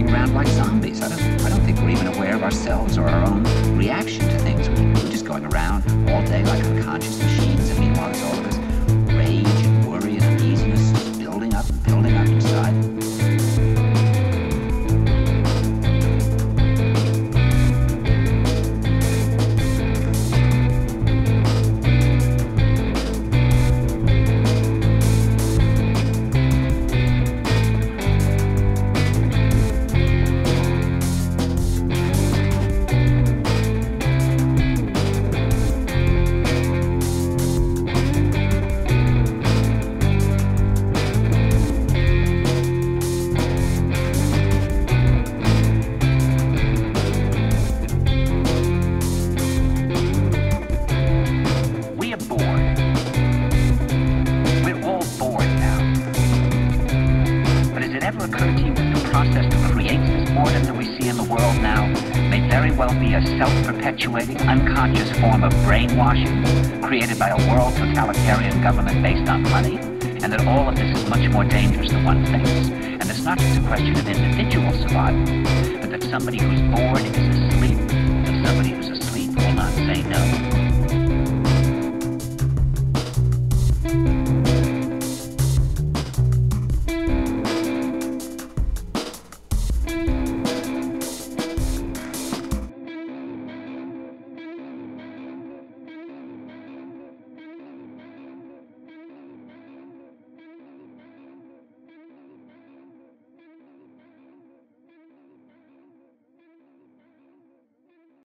walking around like zombies. I don't, I don't think we're even aware of ourselves or our own reaction to things. We're just going around. very well be a self-perpetuating, unconscious form of brainwashing created by a world totalitarian government based on money, and that all of this is much more dangerous than one thinks. And it's not just a question of individual survival, but that somebody who's bored is asleep, that somebody who's asleep will not say no.